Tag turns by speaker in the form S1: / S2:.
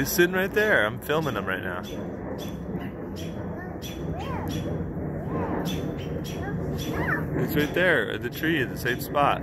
S1: He's sitting right there. I'm filming him right now. He's right there at the tree at the same spot.